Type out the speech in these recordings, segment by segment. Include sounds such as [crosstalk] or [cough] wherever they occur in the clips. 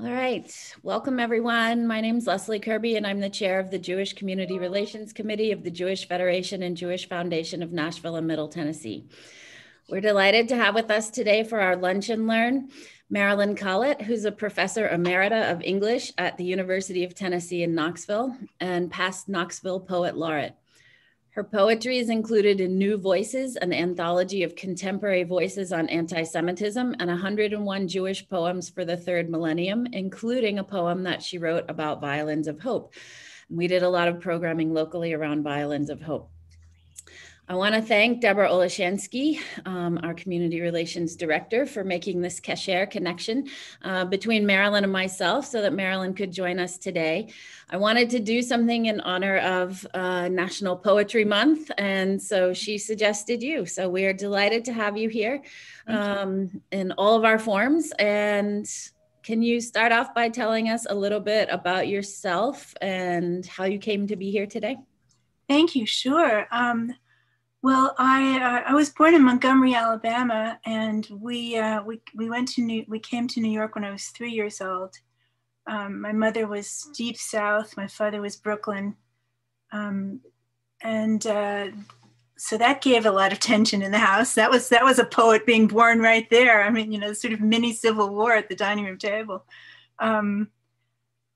All right. Welcome, everyone. My name is Leslie Kirby, and I'm the chair of the Jewish Community Relations Committee of the Jewish Federation and Jewish Foundation of Nashville and Middle Tennessee. We're delighted to have with us today for our Lunch and Learn Marilyn Kallet, who's a professor emerita of English at the University of Tennessee in Knoxville and past Knoxville Poet Laureate. Her poetry is included in New Voices, an anthology of contemporary voices on anti Semitism, and 101 Jewish poems for the third millennium, including a poem that she wrote about violins of hope. We did a lot of programming locally around violins of hope. I want to thank Deborah Oleshansky, um, our community relations director, for making this cashier connection uh, between Marilyn and myself so that Marilyn could join us today. I wanted to do something in honor of uh, National Poetry Month, and so she suggested you. So we are delighted to have you here um, you. in all of our forms. And can you start off by telling us a little bit about yourself and how you came to be here today? Thank you. Sure. Um, well, I uh, I was born in Montgomery, Alabama, and we uh, we we went to New we came to New York when I was three years old. Um, my mother was deep South. My father was Brooklyn, um, and uh, so that gave a lot of tension in the house. That was that was a poet being born right there. I mean, you know, sort of mini civil war at the dining room table. Um,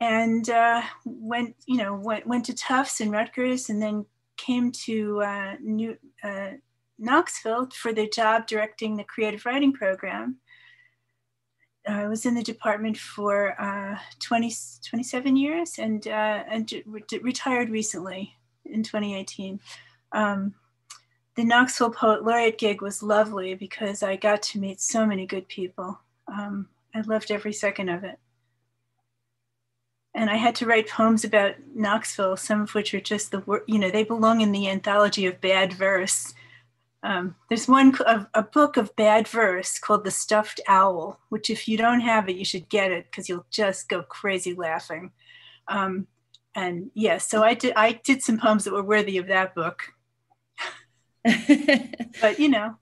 and uh, went, you know, went went to Tufts and Rutgers, and then came to uh, New, uh, Knoxville for the job directing the creative writing program. I was in the department for uh, 20, 27 years and, uh, and re- retired recently in 2018. Um, the Knoxville Poet Laureate gig was lovely because I got to meet so many good people. Um, I loved every second of it and I had to write poems about Knoxville, some of which are just the you know they belong in the anthology of bad verse. Um, there's one a, a, book of bad verse called The Stuffed Owl, which if you don't have it, you should get it because you'll just go crazy laughing. Um, and yes, yeah, so I did I did some poems that were worthy of that book. [laughs] but you know,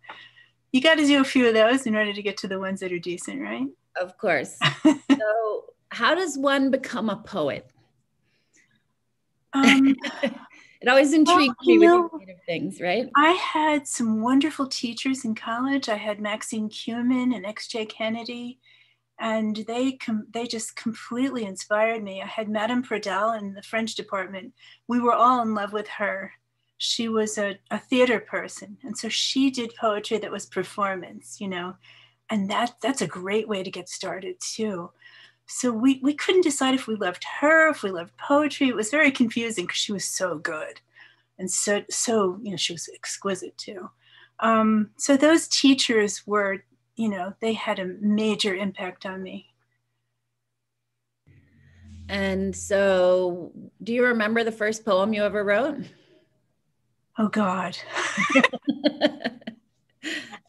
you got to do a few of those in order to get to the ones that are decent, right? Of course. [laughs] so how does one become a poet? Um, [laughs] it always intrigued well, me know, with creative things, right? I had some wonderful teachers in college. I had Maxine Kumin and X.J. Kennedy, and they com- they just completely inspired me. I had Madame Pradel in the French department. We were all in love with her. She was a, a theater person, and so she did poetry that was performance, you know, and that that's a great way to get started too so we, we couldn't decide if we loved her, if we loved poetry. It was very confusing because she was so good and so, so, you know, she was exquisite too. Um, so those teachers were, you know, they had a major impact on me. And so, do you remember the first poem you ever wrote? Oh, God. [laughs] [laughs]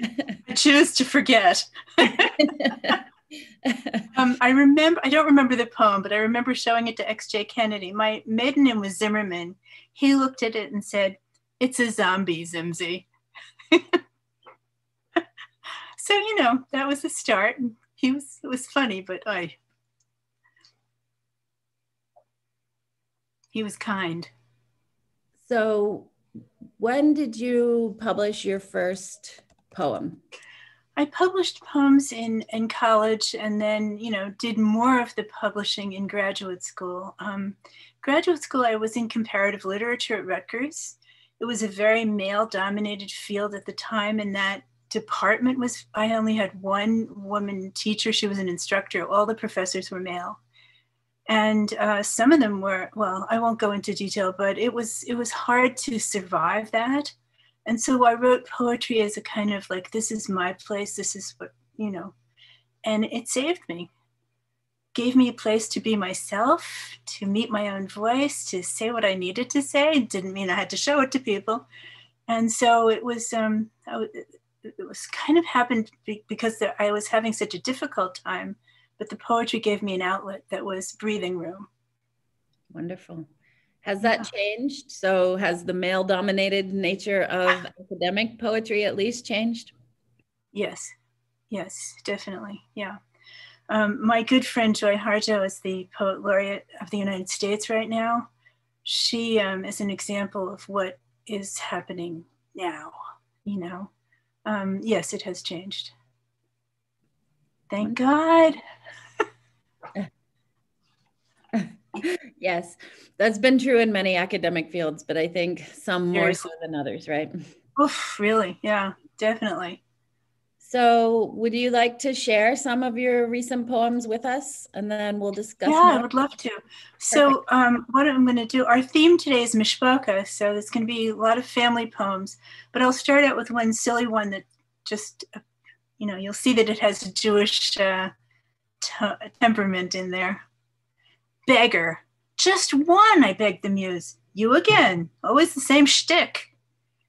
I choose to forget. [laughs] um, I remember, I don't remember the poem, but I remember showing it to XJ Kennedy. My maiden name was Zimmerman. He looked at it and said, It's a zombie, Zimsy. [laughs] so, you know, that was the start. He was, it was funny, but I, he was kind. So, when did you publish your first poem? I published poems in, in college and then, you know, did more of the publishing in graduate school. Um, graduate school, I was in comparative literature at Rutgers. It was a very male dominated field at the time, and that department was, I only had one woman teacher. She was an instructor. All the professors were male. And uh, some of them were, well, I won't go into detail, but it was, it was hard to survive that and so I wrote poetry as a kind of like, this is my place, this is what, you know, and it saved me. Gave me a place to be myself, to meet my own voice, to say what I needed to say. It didn't mean I had to show it to people. And so it was, um, it was kind of happened because I was having such a difficult time, but the poetry gave me an outlet that was breathing room. Wonderful. Has that changed? So has the male dominated nature of academic poetry at least changed? Yes. Yes, definitely. Yeah. Um, my good friend Joy Harjo is the poet laureate of the United States right now. She um, is an example of what is happening now, you know. Um, yes, it has changed. Thank God. Yes, that's been true in many academic fields, but I think some more so than others, right? Oof, really? Yeah, definitely. So, would you like to share some of your recent poems with us, and then we'll discuss? Yeah, more? I would love to. So, um, what I'm going to do, our theme today is Mishpocha, so there's going to be a lot of family poems. But I'll start out with one silly one that just, you know, you'll see that it has a Jewish uh, temperament in there. Beggar, just one, I begged the muse. You again, always the same shtick.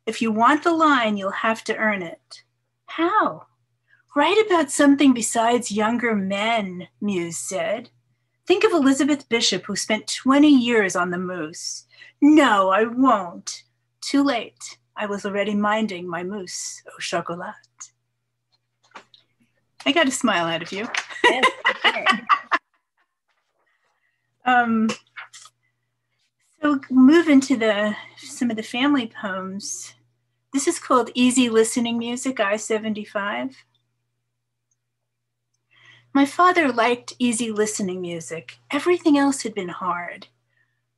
If you want the line, you'll have to earn it. How? Write about something besides younger men, Muse said. Think of Elizabeth Bishop, who spent 20 years on the moose. No, I won't. Too late. I was already minding my moose au chocolat. I got a smile out of you. Yes, [laughs] um, so move into the some of the family poems. This is called Easy Listening Music, I 75. My father liked easy listening music. Everything else had been hard.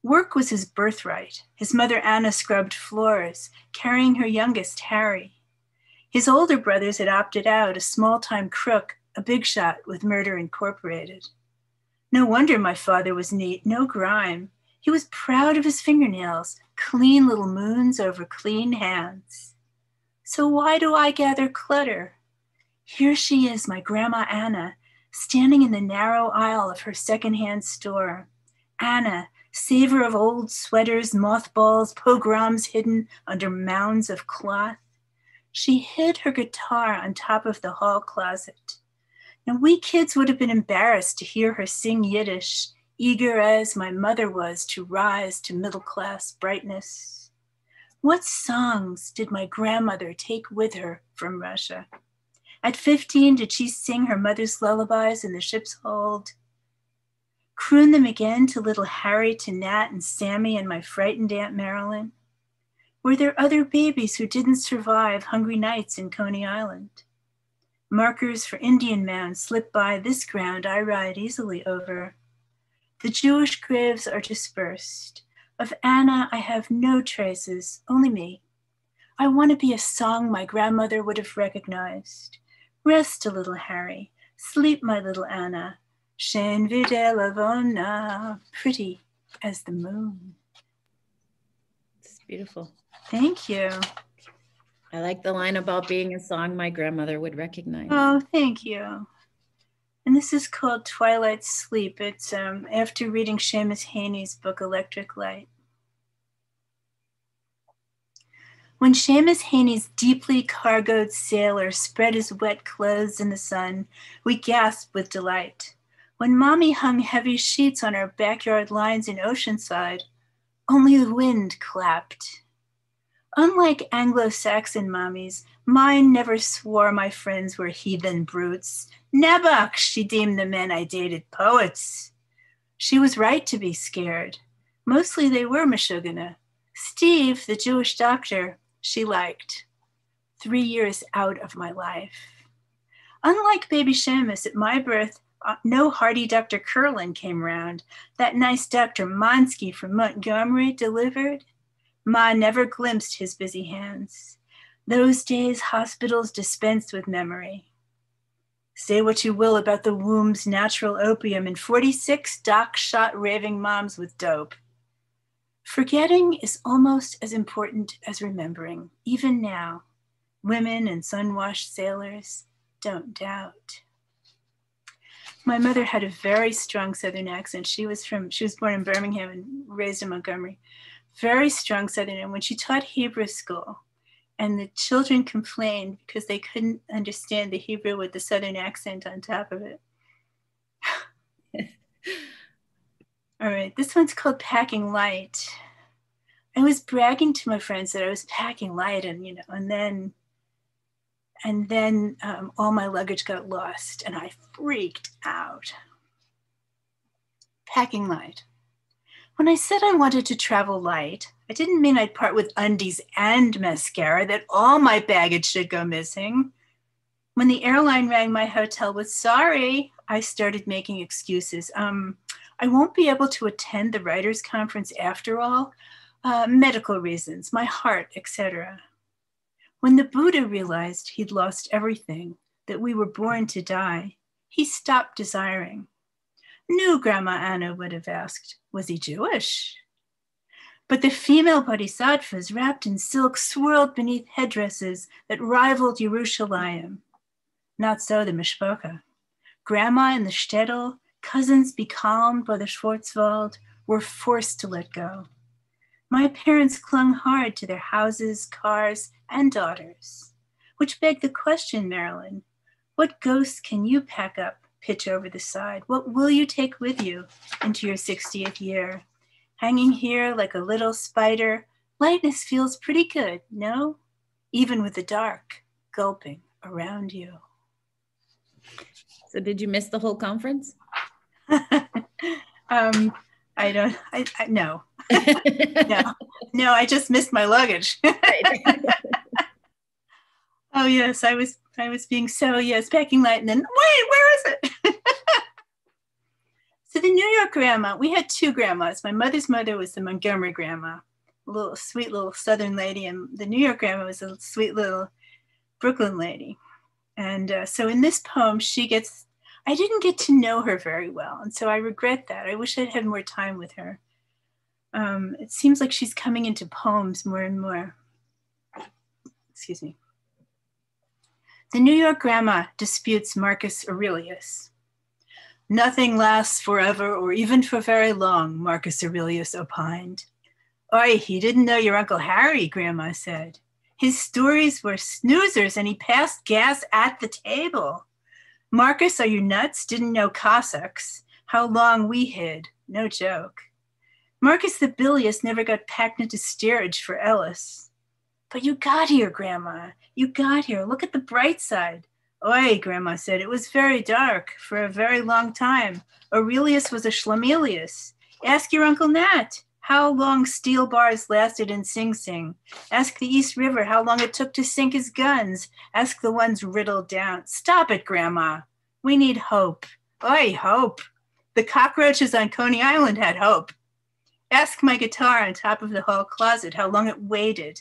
Work was his birthright. His mother Anna scrubbed floors, carrying her youngest, Harry. His older brothers had opted out, a small time crook, a big shot with Murder Incorporated. No wonder my father was neat, no grime. He was proud of his fingernails, clean little moons over clean hands. So why do I gather clutter? Here she is, my Grandma Anna, standing in the narrow aisle of her secondhand store. Anna, savor of old sweaters, mothballs, pogroms hidden under mounds of cloth. She hid her guitar on top of the hall closet. Now, we kids would have been embarrassed to hear her sing Yiddish, eager as my mother was to rise to middle class brightness. What songs did my grandmother take with her from Russia? At 15, did she sing her mother's lullabies in the ship's hold? Croon them again to little Harry, to Nat and Sammy and my frightened Aunt Marilyn? Were there other babies who didn't survive hungry nights in Coney Island? Markers for Indian mounds slip by this ground I ride easily over. The Jewish graves are dispersed. Of Anna, I have no traces, only me. I want to be a song my grandmother would have recognized. Rest a little, Harry. Sleep, my little Anna. Shen Lavona, pretty as the moon. It's beautiful. Thank you. I like the line about being a song my grandmother would recognize. Oh, thank you. And this is called Twilight Sleep. It's um, after reading Seamus Heaney's book Electric Light. When Seamus Heaney's deeply cargoed sailor spread his wet clothes in the sun, we gasped with delight. When Mommy hung heavy sheets on our backyard lines in Oceanside, only the wind clapped. Unlike Anglo Saxon mommies, mine never swore my friends were heathen brutes. Nebuch, she deemed the men I dated poets. She was right to be scared. Mostly they were Meshuggah. Steve, the Jewish doctor, she liked. Three years out of my life. Unlike baby Seamus, at my birth, uh, no hardy Dr. Curlin came round. That nice Dr. Monsky from Montgomery delivered. Ma never glimpsed his busy hands. Those days, hospitals dispensed with memory. Say what you will about the womb's natural opium. In 46, Doc shot raving moms with dope. Forgetting is almost as important as remembering. Even now, women and sun washed sailors don't doubt. My mother had a very strong Southern accent. She was from, she was born in Birmingham and raised in Montgomery. Very strong Southern. And when she taught Hebrew school, and the children complained because they couldn't understand the Hebrew with the Southern accent on top of it. [laughs] All right, this one's called Packing Light. I was bragging to my friends that I was packing light, and you know, and then And then um, all my luggage got lost and I freaked out. Packing light. When I said I wanted to travel light, I didn't mean I'd part with undies and mascara, that all my baggage should go missing. When the airline rang my hotel with sorry, I started making excuses. Um, I won't be able to attend the writers' conference after all. Uh, medical reasons, my heart, etc. When the Buddha realized he'd lost everything, that we were born to die, he stopped desiring. New Grandma Anna would have asked, was he Jewish? But the female bodhisattvas wrapped in silk swirled beneath headdresses that rivaled Yerushalayim. Not so the Mishpocha. Grandma and the shtetl, cousins becalmed by the Schwarzwald, were forced to let go. My parents clung hard to their houses, cars, and daughters, which begged the question, Marilyn, what ghosts can you pack up, pitch over the side? What will you take with you into your 60th year? Hanging here like a little spider, lightness feels pretty good, no? Even with the dark gulping around you. So did you miss the whole conference? [laughs] um, I don't, I, I no. [laughs] no, no, I just missed my luggage. [laughs] oh yes, I was, I was being so yes, packing light, and then wait, where is it? So the New York grandma, we had two grandmas. My mother's mother was the Montgomery grandma, a little sweet little Southern lady, and the New York grandma was a sweet little Brooklyn lady. And uh, so in this poem, she gets, I didn't get to know her very well. And so I regret that. I wish I'd had more time with her. Um, it seems like she's coming into poems more and more. Excuse me. The New York Grandma disputes Marcus Aurelius. Nothing lasts forever or even for very long, Marcus Aurelius opined. Oi, he didn't know your Uncle Harry, Grandma said. His stories were snoozers and he passed gas at the table. Marcus, are you nuts? Didn't know Cossacks. How long we hid. No joke. Marcus the bilious never got packed into steerage for Ellis. But you got here, Grandma. You got here. Look at the bright side. Oi, Grandma said, it was very dark for a very long time. Aurelius was a Schlemielius. Ask your Uncle Nat how long steel bars lasted in Sing Sing. Ask the East River how long it took to sink his guns. Ask the ones riddled down. Stop it, Grandma. We need hope. Oi, hope. The cockroaches on Coney Island had hope. Ask my guitar on top of the hall closet how long it waited.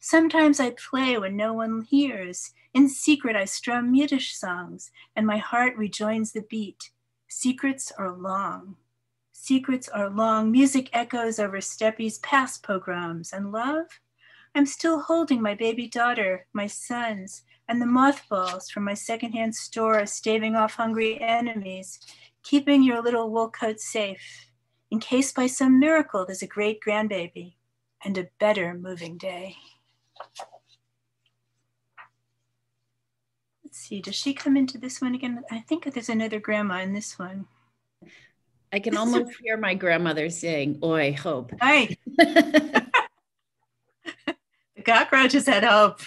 Sometimes I play when no one hears. In secret, I strum Yiddish songs, and my heart rejoins the beat. Secrets are long. Secrets are long, music echoes over Steppe's past pogroms. And love? I'm still holding my baby daughter, my sons, and the mothballs from my secondhand store, staving off hungry enemies, keeping your little wool coat safe, in case by some miracle there's a great grandbaby and a better moving day. Let's see, does she come into this one again? I think there's another grandma in this one. I can almost hear my grandmother saying, Oi, hope. Hi. [laughs] the cockroaches had hope.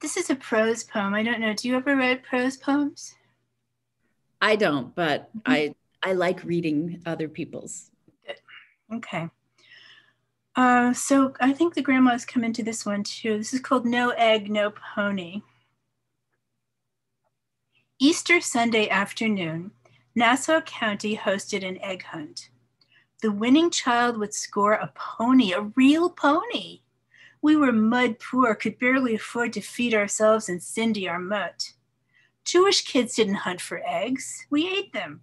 this is a prose poem. I don't know. Do you ever write prose poems? I don't, but mm-hmm. I I like reading other people's. Okay. Uh, so I think the grandmas come into this one too. This is called No Egg, No Pony. Easter Sunday afternoon, Nassau County hosted an egg hunt. The winning child would score a pony, a real pony. We were mud poor, could barely afford to feed ourselves and Cindy our mutt. Jewish kids didn't hunt for eggs, we ate them.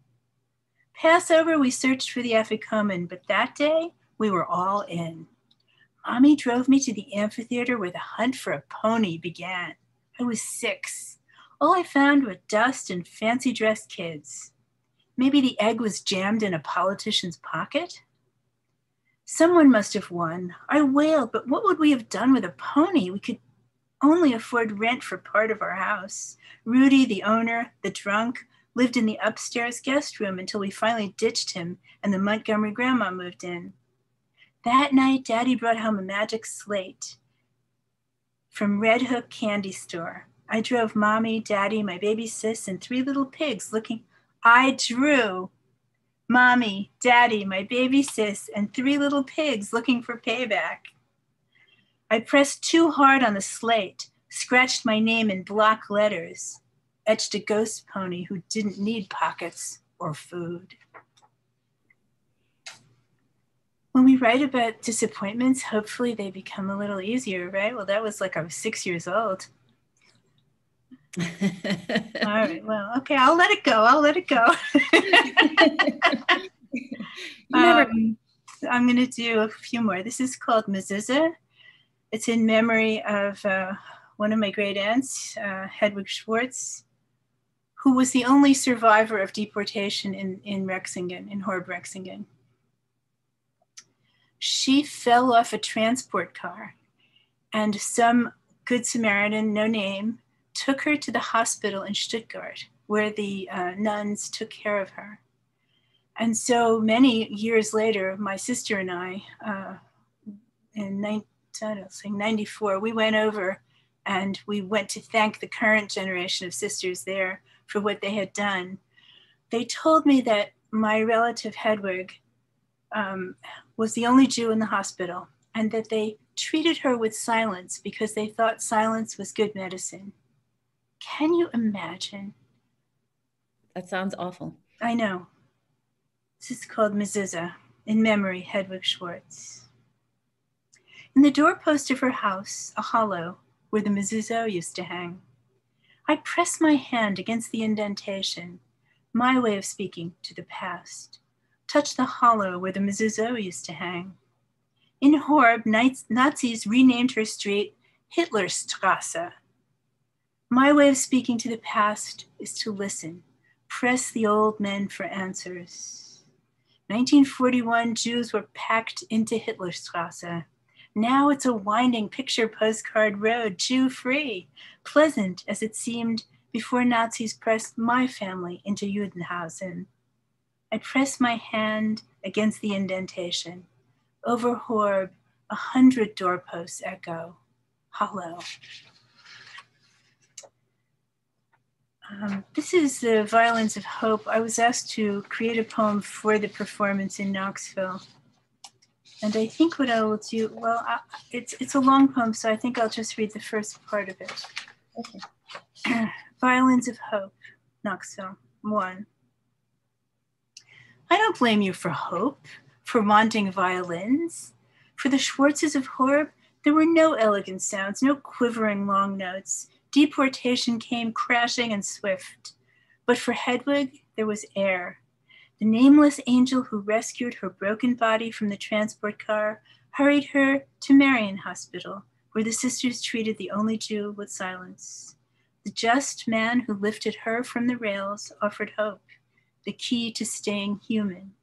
Passover, we searched for the afikomen, but that day we were all in. Mommy drove me to the amphitheater where the hunt for a pony began. I was six. All I found were dust and fancy dressed kids. Maybe the egg was jammed in a politician's pocket? Someone must have won. I wailed, but what would we have done with a pony? We could only afford rent for part of our house. Rudy, the owner, the drunk, lived in the upstairs guest room until we finally ditched him and the Montgomery grandma moved in. That night, Daddy brought home a magic slate. from Red Hook Candy Store. I drove mommy, daddy, my baby sis, and three little pigs looking. I drew mommy, daddy, my baby sis, and three little pigs looking for payback. I pressed too hard on the slate, scratched my name in block letters, etched a ghost pony who didn't need pockets or food. When we write about disappointments, hopefully they become a little easier, right? Well, that was like I was six years old. All right. Well, okay. I'll let it go. I'll let it go. [laughs] um, I'm going to do a few more. This is called Mezuzah. It's in memory of uh, one of my great aunts, uh, Hedwig Schwartz, who was the only survivor of deportation in, in Rexingen, in Horb Rexingen. She fell off a transport car, and some good Samaritan, no name, took her to the hospital in Stuttgart, where the uh, nuns took care of her. And so many years later, my sister and I, uh, in 19, I don't know, 94, we went over and we went to thank the current generation of sisters there for what they had done. They told me that my relative Hedwig um, was the only Jew in the hospital and that they treated her with silence because they thought silence was good medicine. Can you imagine? That sounds awful. I know. This is called Mezuzah, in memory, Hedwig Schwartz. In the doorpost of her house, a hollow, where the mezuzah used to hang, I press my hand against the indentation, my way of speaking to the past, touch the hollow where the mezuzah used to hang. In Horb, Nazis renamed her street Hitlerstrasse, my way of speaking to the past is to listen, press the old men for answers. 1941, Jews were packed into Hitlerstrasse. Now it's a winding picture postcard road, Jew free, pleasant as it seemed before Nazis pressed my family into Judenhausen. I press my hand against the indentation. Over Horb, a hundred doorposts echo. Hollow. Um, this is the Violins of Hope. I was asked to create a poem for the performance in Knoxville. And I think what I will do, well, I, it's, it's a long poem, so I think I'll just read the first part of it. Okay. [clears throat] Violins of Hope, Knoxville, one. I don't blame you for hope, for wanting violins. For the Schwartzes of Horb, there were no elegant sounds, no quivering long notes, Deportation came crashing and swift. But for Hedwig, there was air. The nameless angel who rescued her broken body from the transport car hurried her to Marien Hospital, where the sisters treated the only Jew with silence. The just man who lifted her from the rails offered hope, the key to staying human.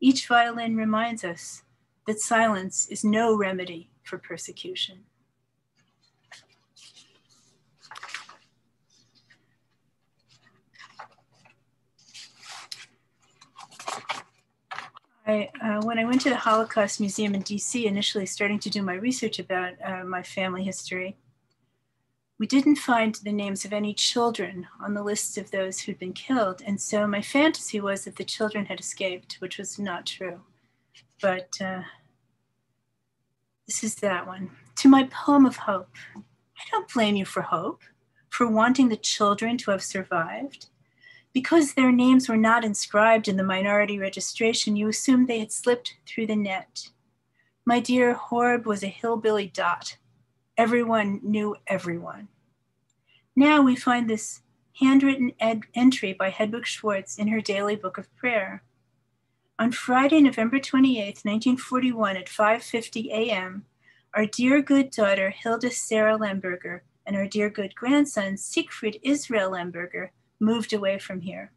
Each violin reminds us that silence is no remedy for persecution. I, uh, when I went to the Holocaust Museum in DC, initially starting to do my research about uh, my family history, we didn't find the names of any children on the lists of those who'd been killed. And so my fantasy was that the children had escaped, which was not true. But uh, this is that one. To my poem of hope, I don't blame you for hope, for wanting the children to have survived. Because their names were not inscribed in the minority registration, you assumed they had slipped through the net. My dear, Horb was a hillbilly dot. Everyone knew everyone. Now we find this handwritten ed- entry by Hedwig Schwartz in her daily book of prayer. On Friday, November 28, 1941 at 5:50 a.m., our dear good daughter Hilda Sarah Lemberger and our dear good grandson Siegfried Israel Lemberger moved away from here.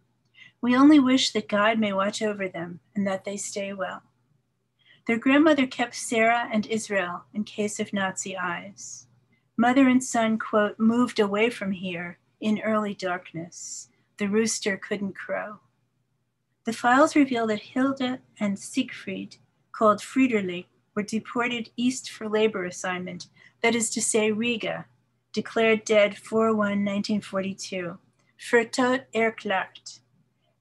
We only wish that God may watch over them and that they stay well. Their grandmother kept Sarah and Israel in case of Nazi eyes. Mother and son, quote, moved away from here in early darkness. The rooster couldn't crow. The files reveal that Hilda and Siegfried, called Friederlich, were deported east for labor assignment, that is to say, Riga, declared dead 4 1 1942. Vertot erklärt,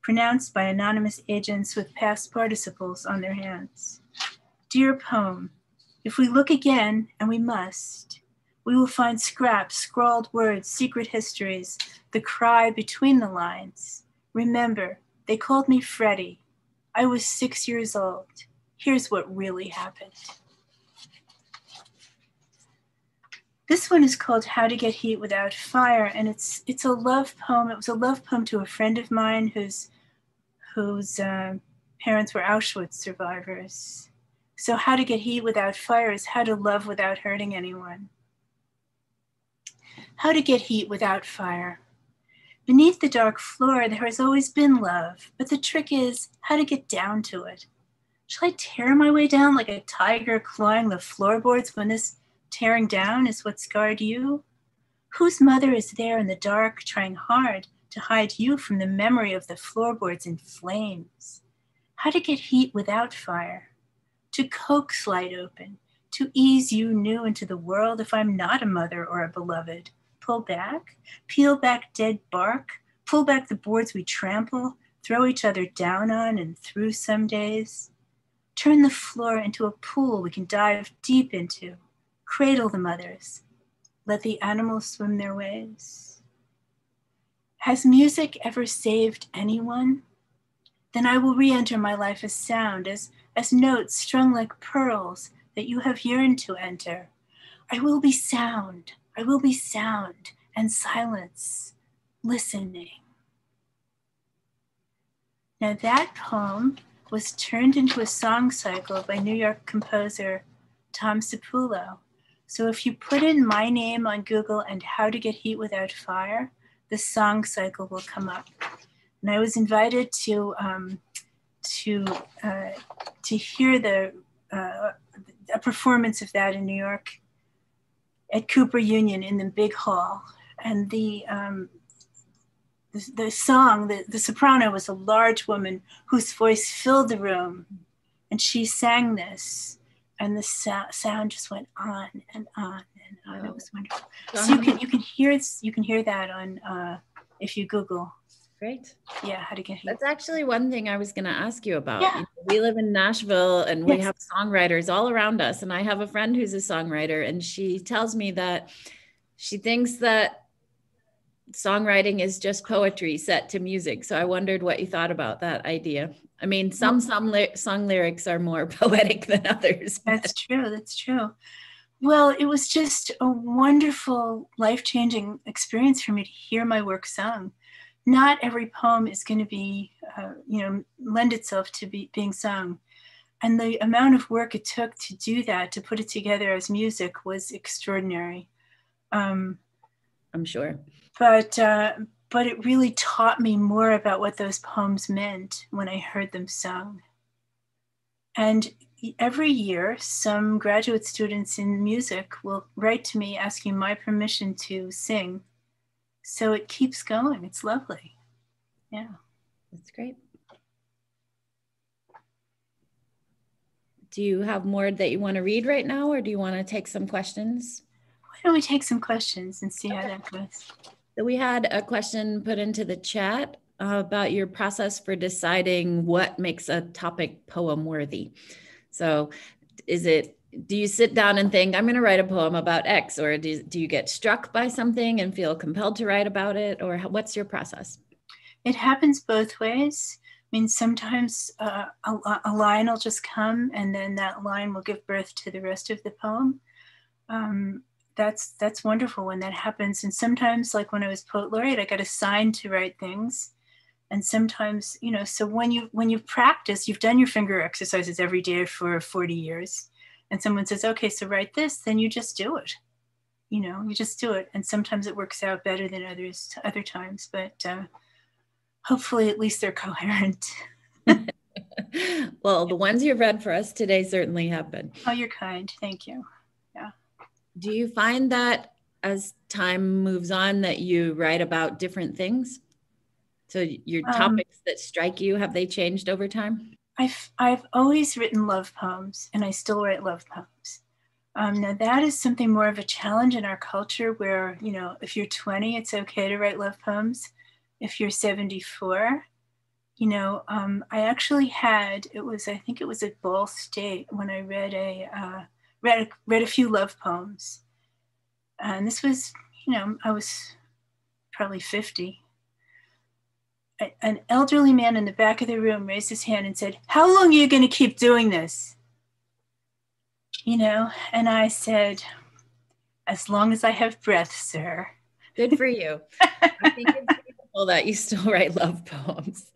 pronounced by anonymous agents with past participles on their hands. Dear poem, if we look again, and we must, we will find scraps, scrawled words, secret histories, the cry between the lines. Remember, they called me Freddie. I was six years old. Here's what really happened. This one is called How to Get Heat Without Fire, and it's it's a love poem. It was a love poem to a friend of mine whose whose uh, parents were Auschwitz survivors. So how to get heat without fire is how to love without hurting anyone. How to get heat without fire. Beneath the dark floor, there has always been love, but the trick is how to get down to it. Shall I tear my way down like a tiger clawing the floorboards when this tearing down is what scarred you? Whose mother is there in the dark trying hard to hide you from the memory of the floorboards in flames? How to get heat without fire? To coax light open, to ease you new into the world if I'm not a mother or a beloved. Pull back, peel back dead bark, pull back the boards we trample, throw each other down on and through some days. Turn the floor into a pool we can dive deep into Cradle the mothers. Let the animals swim their ways. Has music ever saved anyone? Then I will re enter my life as sound, as, as notes strung like pearls that you have yearned to enter. I will be sound. I will be sound and silence, listening. Now, that poem was turned into a song cycle by New York composer Tom Cipullo. So if you put in my name on Google and how to get heat without fire, the song cycle will come up. And I was invited to um, to uh, to hear the uh, a performance of that in New York at Cooper Union in the big hall, and the um, the, the song, the, the soprano was a large woman whose voice filled the room, and she sang this and the so- sound just went on and on and on. It was wonderful. So you can you can hear you can hear that on uh, if you Google. Great. Yeah, how to get here. That's actually one thing I was going to ask you about. Yeah. we live in Nashville and we yes. have songwriters all around us. And I have a friend who's a songwriter, and she tells me that she thinks that songwriting is just poetry set to music. So I wondered what you thought about that idea. I mean, some some li- song lyrics are more [laughs] poetic than others. That's true. That's true. Well, it was just a wonderful, life changing experience for me to hear my work sung. Not every poem is going to be, uh, you know, lend itself to be being sung. And the amount of work it took to do that, to put it together as music, was extraordinary. Um, I'm sure but uh, but it really taught me more about what those poems meant when I heard them sung. And every year, some graduate students in music will write to me asking my permission to sing. So it keeps going. It's lovely. Yeah. That's great. Do you have more that you want to read right now, or do you want to take some questions? Why don't we take some questions and see okay. how that goes? So we had a question put into the chat about your process for deciding what makes a topic poem worthy. So is it, do you sit down and think, I'm going to write a poem about X, or do, do you get struck by something and feel compelled to write about it, or what's your process? It happens both ways. I mean, sometimes uh, a, a, line will just come and then that line will give birth to the rest of the poem. Um, that's that's wonderful when that happens. And sometimes, like when I was poet laureate, I got assigned to write things. And sometimes, you know, so when you when you practice, you've done your finger exercises every day for 40 years, and someone says, okay, so write this, then you just do it. You know, you just do it. And sometimes it works out better than others other times, but uh, hopefully at least they're [laughs] coherent. well, the ones you've read for us today certainly have been. Oh, you're kind. Thank you. Yeah. Do you find that as time moves on that you write about different things? So your um, topics that strike you, have they changed over time? I've I've always written love poems, and I still write love poems. Um, now that is something more of a challenge in our culture, where you know, if you're 20, it's okay to write love poems. If you're 74, you know, um, I actually had it was I think it was at Ball State when I read a uh, read read a few love poems, and this was you know I was probably 50 an elderly man in the back of the room raised his hand and said, How long are you going to keep doing this? You know, and I said, As long as I have breath, sir. Good for you. [laughs] I think it's beautiful that you still write love poems.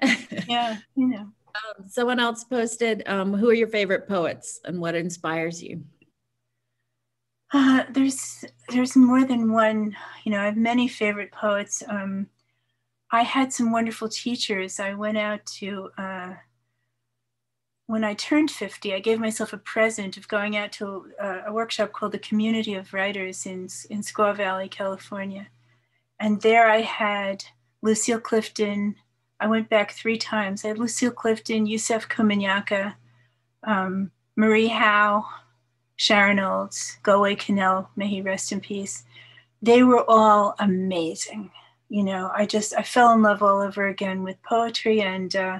[laughs] yeah, you know. Um, someone else posted, um, Who are your favorite poets and what inspires you? Uh, there's there's more than one. You know, I have many favorite poets. Um, I had some wonderful teachers. I went out to, uh, when I turned 50, I gave myself a present of going out to a, uh, a workshop called the Community of Writers in, in Squaw Valley, California. And there I had Lucille Clifton. I went back three times. I had Lucille Clifton, Yusef Komunyakaa, um, Marie Howe, Sharon Olds, Galway Kinnell, may he rest in peace. They were all amazing you know i just i fell in love all over again with poetry and uh,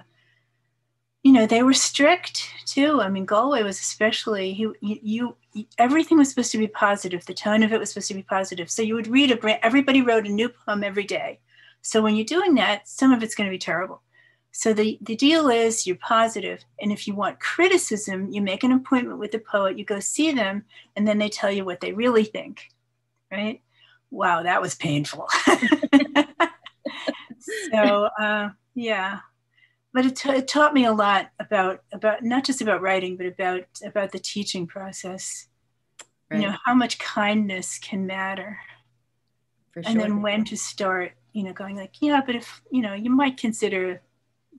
you know they were strict too. I mean galway was especially you, you, you everything was supposed to be positive. The tone of it was supposed to be positive. So you would read a everybody wrote a new poem every day. So when you're doing that some of it's going to be terrible. So the, the deal is you're positive and if you want criticism you make an appointment with the poet you go see them and then they tell you what they really think right wow, that was painful. [laughs] so uh, yeah, but it, t- it taught me a lot about about not just about writing, but about about the teaching process. Right. You know how much kindness can matter, sure. and then when to start. You know, going like, yeah, but if you know, you might consider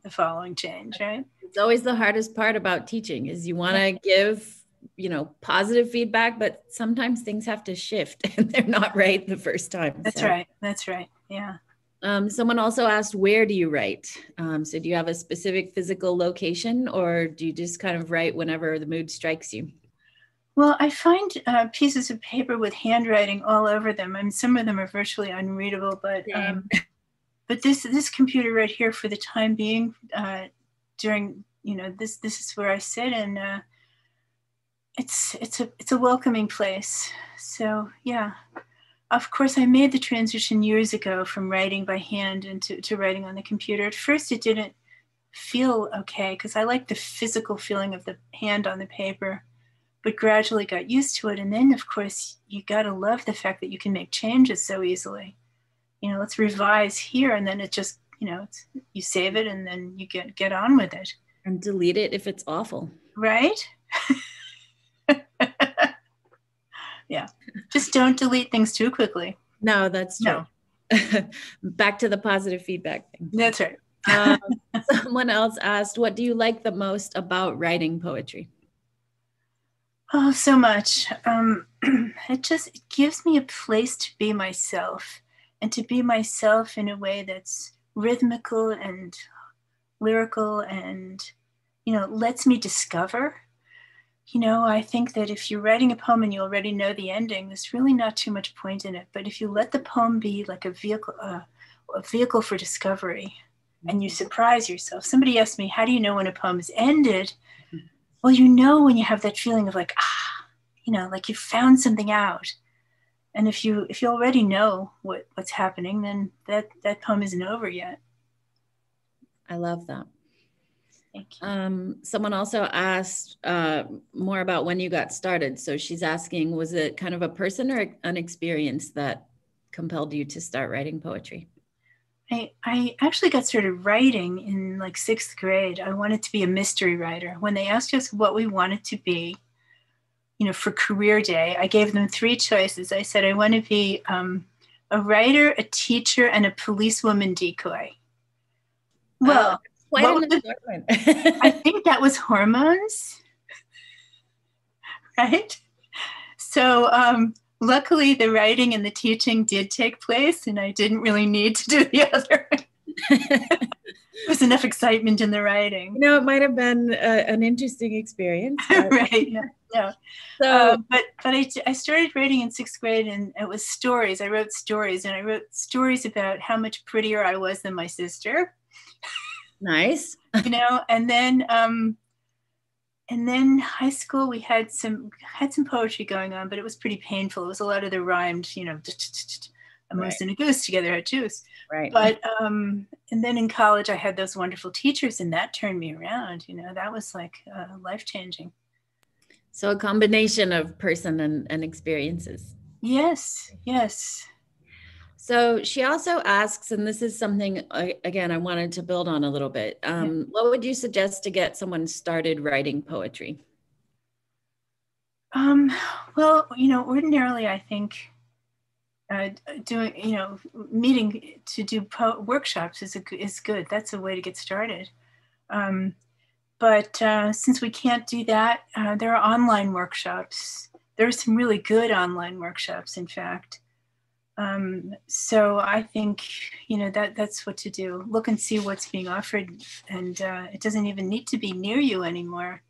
the following change, right? It's always the hardest part about teaching is you want to give you know positive feedback but sometimes things have to shift [laughs] and they're not right the first time that's so. right. That's right. Yeah. Um, someone also asked where do you write? Um, so do you have a specific physical location or do you just kind of write whenever the mood strikes you? Well i find uh, pieces of paper with handwriting all over them. I mean, some of them are virtually unreadable but um, but this this computer right here for the time being uh, during you know this this is where i sit and uh, it's it's a it's a welcoming place. So yeah, of course, I made the transition years ago from writing by hand into to writing on the computer. At first, it didn't feel okay because I like the physical feeling of the hand on the paper, but gradually got used to it. And then, of course, you got to love the fact that you can make changes so easily. You know, let's revise here, and then it just you know you save it, and then you get get on with it. And delete it if it's awful. Right. [laughs] yeah. Just don't delete things too quickly. No, that's true. No. [laughs] Back to the positive feedback thing. That's right. um, [laughs] someone else asked, What do you like the most about writing poetry? Oh, so much. Um, [clears throat] it just it gives me a place to be myself and to be myself in a way that's rhythmical and lyrical and, you know, lets me discover you know, I think that if you're writing a poem and you already know the ending, there's really not too much point in it. But if you let the poem be like a vehicle, uh, a vehicle for discovery, and you surprise yourself. Somebody asked me, "How do you know when a poem is ended?" Mm-hmm. Well, you know when you have that feeling of like, ah, you know, like you found something out. And if you if you already know what what's happening, then that that poem isn't over yet. I love that. Um, someone also asked uh, more about when you got started. So she's asking, was it kind of a person or an experience that compelled you to start writing poetry? I, I actually got started writing in like sixth grade. I wanted to be a mystery writer. When they asked us what we wanted to be, you know, for career day, I gave them three choices. I said, I want to be um, a writer, a teacher, and a policewoman decoy. Well, uh, Quite an [laughs] I think that was hormones, [laughs] right? So, um, luckily, the writing and the teaching did take place, and I didn't really need to do the [laughs] other. was enough excitement in the writing. You know, it might have been an interesting experience. right. No, no. So, uh, but but I, I started writing in sixth grade, and it was stories. I wrote stories, and I wrote stories about how much prettier I was than my sister. Nice. [laughs] you know, and then um, and then high school we had some had some poetry going on, but it was pretty painful. It was a lot of the rhymed, you know, a moose and a goose together had juice. Right. But um, and then in college I had those wonderful teachers, and that turned me around. You know, that was like uh, life changing. So a combination of person and, and experiences. Yes. Yes. So she also asks, and this is something again I wanted to build on a little bit. Um, yeah. What would you suggest to get someone started writing poetry? Um, well, you know, ordinarily I think uh, doing, you know, meeting to do po- workshops is a, is good. That's a way to get started. Um, but uh, since we can't do that, uh, there are online workshops. There are some really good online workshops, in fact. Um, so I think you know that that's what to do. Look and see what's being offered, and uh, it doesn't even need to be near you anymore.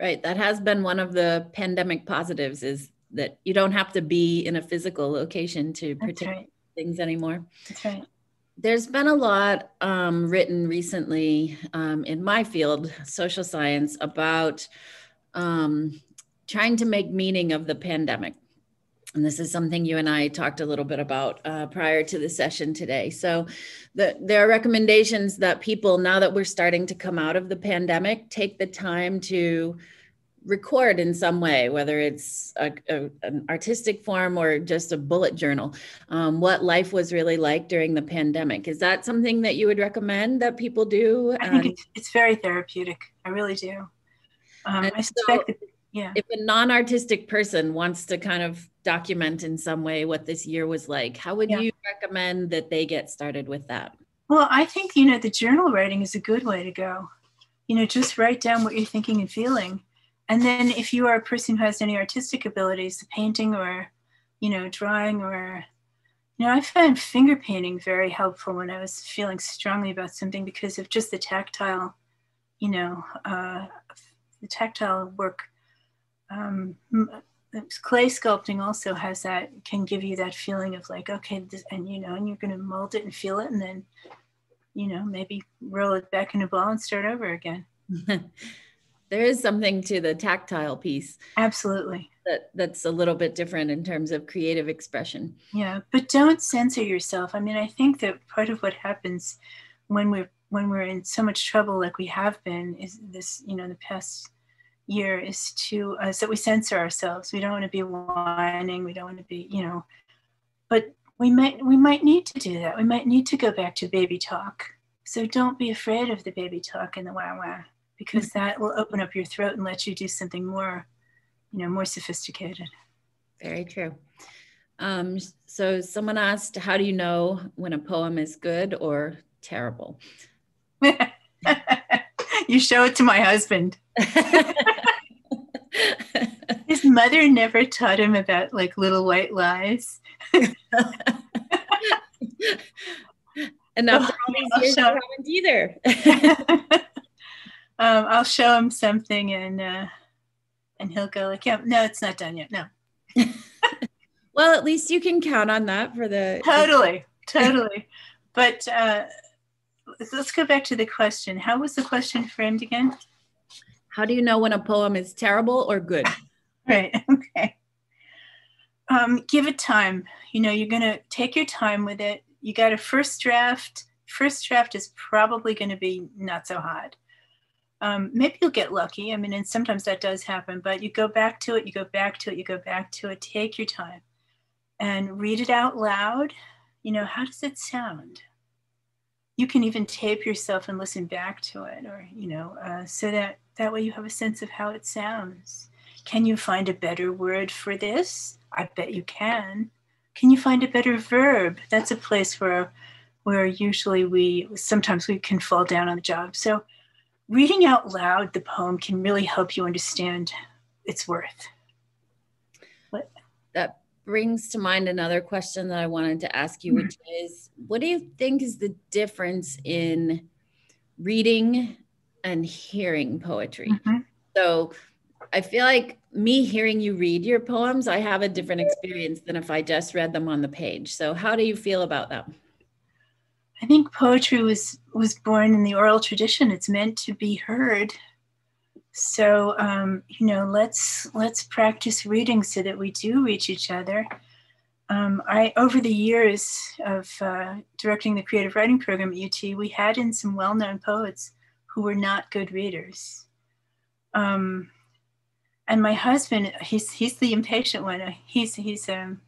Right. That has been one of the pandemic positives is that you don't have to be in a physical location to protect right. things anymore. That's right. There's been a lot um, written recently um, in my field, social science, about um, trying to make meaning of the pandemic and this is something you and I talked a little bit about uh, prior to the session today. So, the, there are recommendations that people, now that we're starting to come out of the pandemic, take the time to record in some way, whether it's a, a, an artistic form or just a bullet journal, um, what life was really like during the pandemic. Is that something that you would recommend that people do? I think it's, it's very therapeutic. I really do. Um, I suspect so, that yeah. If a non-artistic person wants to kind of document in some way what this year was like, how would yeah. you recommend that they get started with that? Well, I think, you know, the journal writing is a good way to go. You know, just write down what you're thinking and feeling. And then if you are a person who has any artistic abilities, the painting or, you know, drawing or you know, I found finger painting very helpful when I was feeling strongly about something because of just the tactile, you know, uh, the tactile work um, clay sculpting also has that can give you that feeling of like okay this, and you know and you're going to mold it and feel it and then you know maybe roll it back in a ball and start over again. [laughs] There is something to the tactile piece absolutely. that that's a little bit different in terms of creative expression. Yeah but don't censor yourself. I mean i think that part of what happens when we're when we're in so much trouble like we have been is this you know the past year is to uh, so we censor ourselves. We don't want to be whining. We don't want to be you know but we might we might need to do that. We might need to go back to baby talk. So don't be afraid of the baby talk and the wah wah because mm-hmm. that will open up your throat and let you do something more you know more sophisticated. Very true. Um, so someone asked how do you know when a poem is good or terrible? [laughs] You show it to my husband [laughs] His mother never taught him about like little white lies. [laughs] and after all these years, show, haven't either. [laughs] um, I'll show him something, and uh, and he'll go like, "Yeah, no, it's not done yet. No." well, at least you can count on that for the totally, totally. But uh, let's go back to the question. How was the question framed again? How do you know when a poem is terrible or good? [laughs] right. [laughs] Okay. Um, give it time. You know, you're going to take your time with it. You got a first draft. First draft is probably going to be not so hot. Um, maybe you'll get lucky. I mean, and sometimes that does happen, but you go back to it, you go back to it, you go back to it. Take your time and read it out loud. You know, how does it sound? You can even tape yourself and listen back to it, or, you know, uh, so that that way you have a sense of how it sounds. Can you find a better word for this? I bet you can. Can you find a better verb? That's a place where where usually we sometimes we can fall down on the job. So reading out loud the poem can really help you understand its worth. Brings to mind another question that I wanted to ask you, which is what do you think is the difference in reading and hearing poetry? Mm-hmm. So I feel like me hearing you read your poems, I have a different experience than if I just read them on the page. So how do you feel about that? I think poetry was was born in the oral tradition. It's meant to be heard. So um, you know, let's let's practice reading so that we do reach each other. Um, I over the years of uh, directing the creative writing program at UT, we had in some well-known poets who were not good readers. Um, and my husband, he's he's the impatient one. He's he's um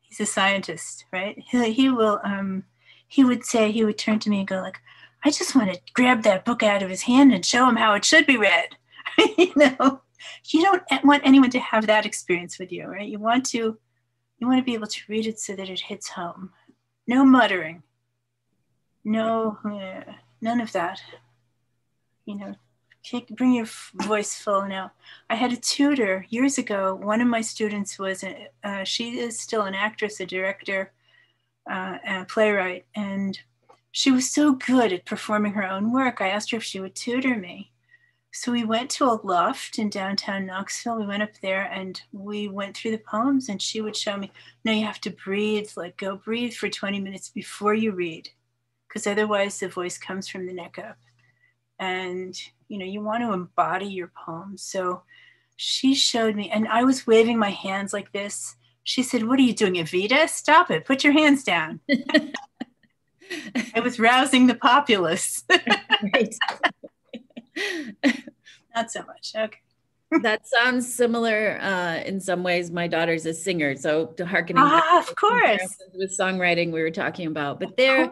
he's a scientist, right? He he will um he would say he would turn to me and go like, I just want to grab that book out of his hand and show him how it should be read. [laughs] you know, you don't want anyone to have that experience with you, right? You want to you want to be able to read it so that it hits home. No muttering. No, none of that. You know, bring your voice full now. I had a tutor years ago. One of my students was, a, uh, she is still an actress, a director, uh, a playwright, and she was so good at performing her own work. I asked her if she would tutor me. So we went to a loft in downtown Knoxville. We went up there and we went through the poems, and she would show me, no, you have to breathe, like go breathe for 20 minutes before you read, because otherwise the voice comes from the neck up. And you know, you want to embody your poems. So she showed me, and I was waving my hands like this. She said, What are you doing, Evita? Stop it. Put your hands down. [laughs] I was rousing the populace. [laughs] Not so much. Okay that sounds similar uh, in some ways. My daughter's a singer, so to harkening ah, of course with songwriting we were talking about, but there,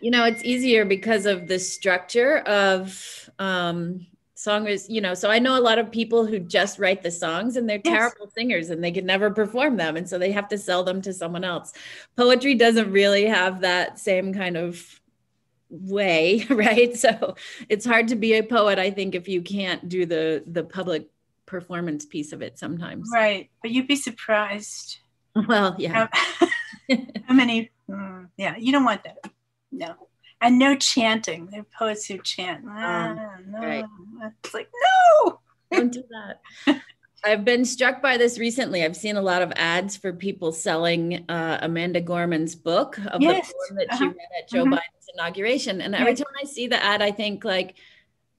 you know, it's easier because of the structure of um, songers. You know, so I know a lot of people who just write the songs and they're yes. terrible singers and they can never perform them, and so they have to sell them to someone else. Poetry doesn't really have that same kind of way [laughs] right so it's hard to be a poet i think if you can't do the the public performance piece of it sometimes. Right. But you'd be surprised. [laughs] Well, yeah. How, [laughs] how many? Mm, yeah, you don't want that. No. And no chanting. There are poets who chant. Ah, no. Right. It's like, no. Don't do that. [laughs] I've been struck by this recently. I've seen a lot of ads for people selling uh, Amanda Gorman's book of yes. the poem that uh-huh. she read at Joe mm-hmm. Biden's inauguration. And every time I see the ad, I think like,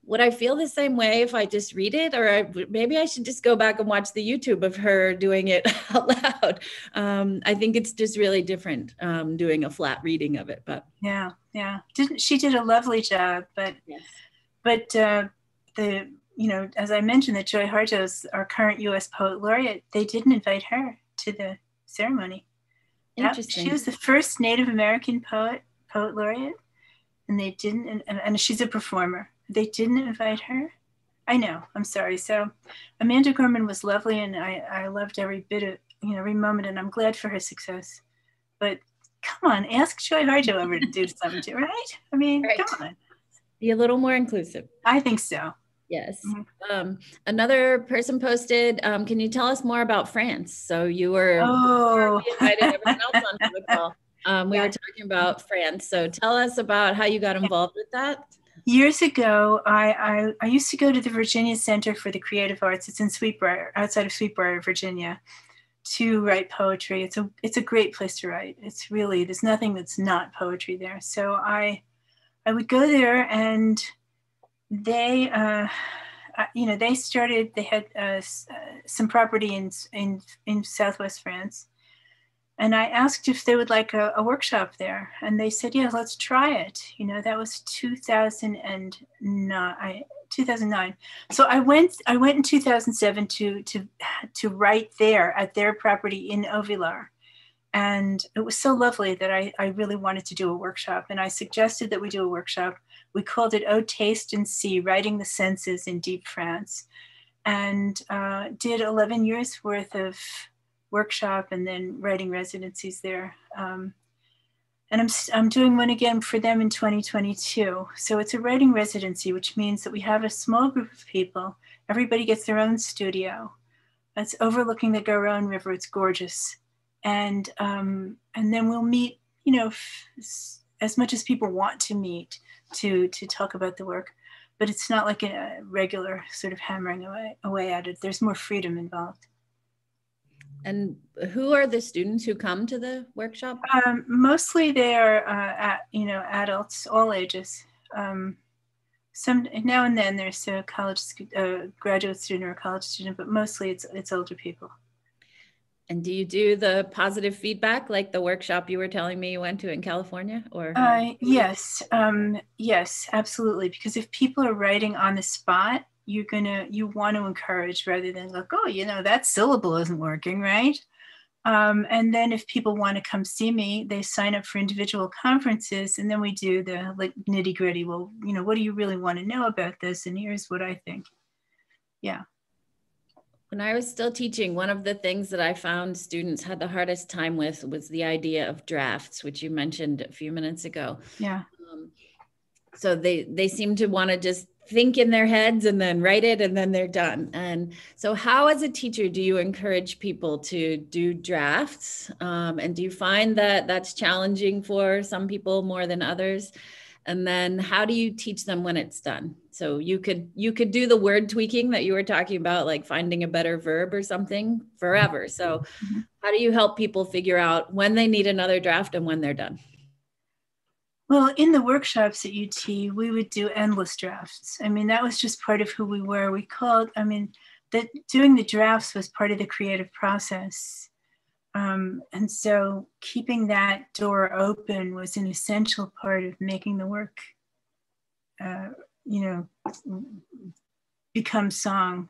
would I feel the same way if I just read it? Or I, maybe I should just go back and watch the YouTube of her doing it [laughs] out loud. Um, I think it's just really different um, doing a flat reading of it. But yeah, yeah, didn't she did a lovely job? But yes. but uh, the you know as I mentioned that Joy Harjo's our current U.S. poet laureate, they didn't invite her to the ceremony. Interesting. She was the first Native American poet poet laureate, and they didn't. and, and she's a performer they didn't invite her. I know. I'm sorry. So Amanda Gorman was lovely, and I, I loved every bit of you know every moment, and I'm glad for her success. But come on, ask Joy Harjo ever to do [laughs] something too, right? I mean, right. come on. Be a little more inclusive. I think so. Yes. Mm-hmm. Um, another person posted, um, can you tell us more about France? So you were, oh. invited everyone else on the [laughs] call. Um, we yeah. were talking about France. So tell us about how you got involved with that years ago, I, I, I, used to go to the Virginia Center for the Creative Arts. It's in Sweetbriar, outside of Sweetbriar, Virginia, to write poetry. It's a it's a great place to write. It's really there's nothing that's not poetry there. So I I would go there and they uh, you know they started they had uh, some property in in in Southwest France and I asked if they would like a, a, workshop there, and they said, "Yeah, let's try it." You know, that was 2009. 2009. So I went. I went in 2007 to to to write there at their property in Auvillar, and it was so lovely that I I really wanted to do a workshop, and I suggested that we do a workshop. We called it "Oh Taste and See: Writing the Senses in Deep France," and uh, did 11 years worth of workshop and then writing residencies there. Um, and I'm, I'm doing one again for them in 2022. So it's a writing residency, which means that we have a small group of people. Everybody gets their own studio. It's overlooking the Garonne River. It's gorgeous. and um, and then we'll meet you know f- as much as people want to meet to to talk about the work but it's not like a regular sort of hammering away, away at it there's more freedom involved and who are the students who come to the workshop um, mostly they're uh, at, you know adults all ages um, some now and then there's a college uh, graduate student or a college student but mostly it's it's older people and do you do the positive feedback like the workshop you were telling me you went to in California or? Uh, yes, um, yes, absolutely. Because if people are writing on the spot, you're gonna, you want to encourage rather than like, oh, you know, that syllable isn't working, right? Um, and then if people want to come see me, they sign up for individual conferences and then we do the like nitty gritty. Well, you know, what do you really want to know about this? And here's what I think. Yeah. When I was still teaching, one of the things that I found students had the hardest time with was the idea of drafts, which you mentioned a few minutes ago. Yeah. Um, so they they seem to want to just think in their heads and then write it and then they're done. And so, how as a teacher do you encourage people to do drafts? Um, and do you find that that's challenging for some people more than others? and then how do you teach them when it's done so you could you could do the word tweaking that you were talking about like finding a better verb or something forever so mm-hmm. how do you help people figure out when they need another draft and when they're done well in the workshops at ut we would do endless drafts i mean that was just part of who we were we called i mean that doing the drafts was part of the creative process um, and so keeping that door open was an essential part of making the work, uh, you know, become song.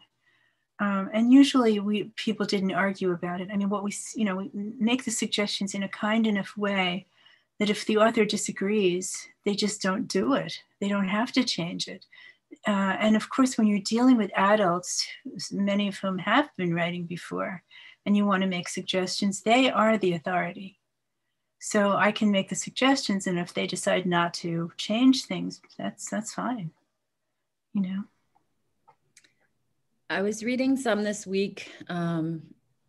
Um, and usually we people didn't argue about it. I mean, what we, you know, we make the suggestions in a kind enough way that if the author disagrees, they just don't do it. They don't have to change it. Uh, and of course, when you're dealing with adults, many of whom have been writing before, and you want to make suggestions, they are the authority. So I can make the suggestions, and if they decide not to change things, that's that's fine. You know. I was reading some this week um,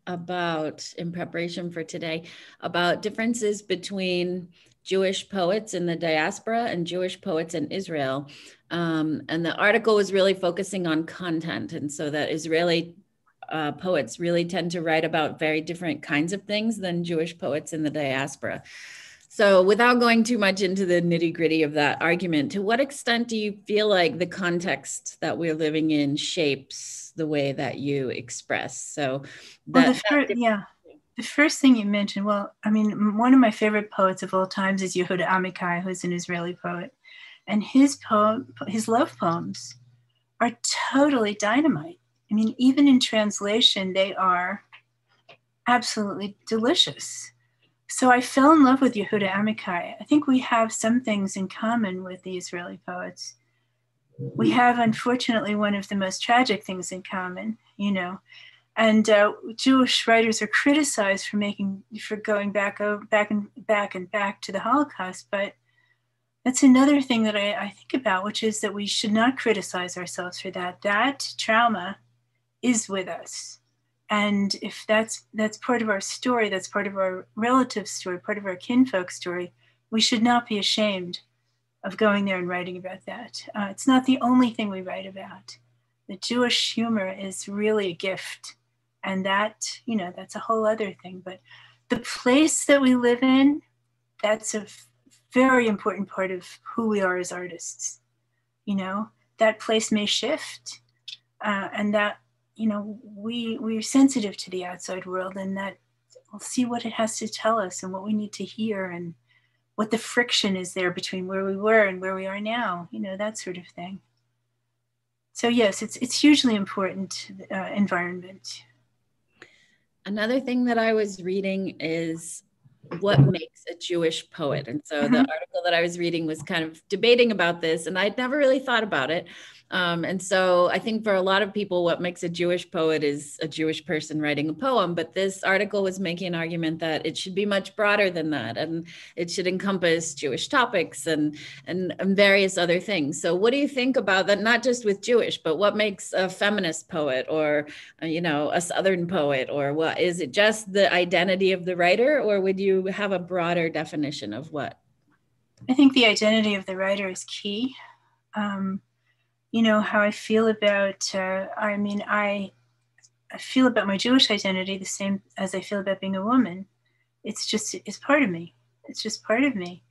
about, in preparation for today, about differences between Jewish poets in the diaspora and Jewish poets in Israel. Um, and the article was really focusing on content. And so that Israeli uh, poets really tend to write about very different kinds of things than Jewish poets in the diaspora. So, without going too much into the nitty gritty of that argument, to what extent do you feel like the context that we're living in shapes the way that you express? So, that, well, the first, yeah, the first thing you mentioned, well, I mean, one of my favorite poets of all times is Yehuda Amichai, who's an Israeli poet, and his poem, his love poems, are totally dynamite. I mean, even in translation, they are absolutely delicious. So I fell in love with Yehuda Amichai. I think we have some things in common with the Israeli poets. We have, unfortunately, one of the most tragic things in common, you know. And uh, Jewish writers are criticized for making, for going back, back and back and back to the Holocaust. But that's another thing that I, I think about, which is that we should not criticize ourselves for that. That trauma is with us and if that's that's part of our story that's part of our relative story part of our kinfolk story we should not be ashamed of going there and writing about that. Uh, it's not the only thing we write about. The jewish humor is really a gift and that you know that's a whole other thing. But the place that we live in that's a very important part of who we are as artists. You know that place may shift uh, and that you know we we're sensitive to the outside world and that we'll see what it has to tell us and what we need to hear and what the friction is there between where we were and where we are now you know that sort of thing so yes it's it's hugely important uh, environment another thing that i was reading is what makes a Jewish poet. And so mm-hmm. the article that I was reading was kind of debating about this, and I'd never really thought about it. Um, and so I think for a lot of people, what makes a Jewish poet is a Jewish person writing a poem. But this article was making an argument that it should be much broader than that, and it should encompass Jewish topics and and, and various other things. So what do you think about that? Not just with Jewish, but what makes a feminist poet or uh, you know a Southern poet, or what is it? Just the identity of the writer, or would you have a broader definition of what? I think the identity of the writer is key. Um, you know how I feel about. Uh, I mean, I I feel about my Jewish identity the same as I feel about being a woman. It's just it's part of me. It's just part of me.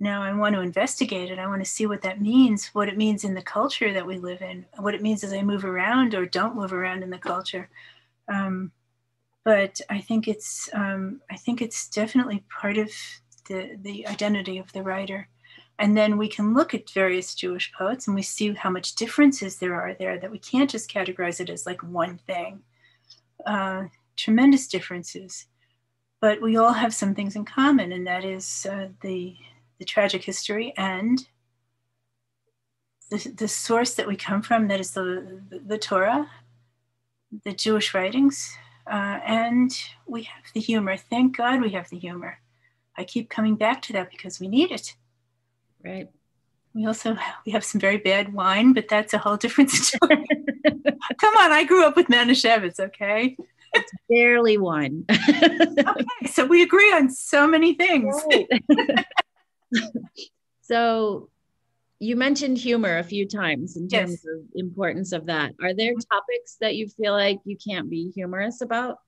Now I want to investigate it. I want to see what that means, what it means in the culture that we live in, what it means as I move around or don't move around in the culture. Um, but I think it's um, I think it's definitely part of the the identity of the writer. And then we can look at various Jewish poets and we see how much differences there are there that we can't just categorize it as like one thing. Uh, tremendous differences. But we all have some things in common, and that is uh, the, the tragic history and the, the source that we come from, that is the, the, the Torah, the Jewish writings, uh, and we have the humor. Thank God we have the humor. I keep coming back to that because we need it. Right. We also we have some very bad wine, but that's a whole different [laughs] story. Come on, I grew up with Manischewitz, okay? It's barely wine. [laughs] okay, so we agree on so many things. Right. [laughs] so you mentioned humor a few times in terms yes. of importance of that. Are there mm-hmm. topics that you feel like you can't be humorous about?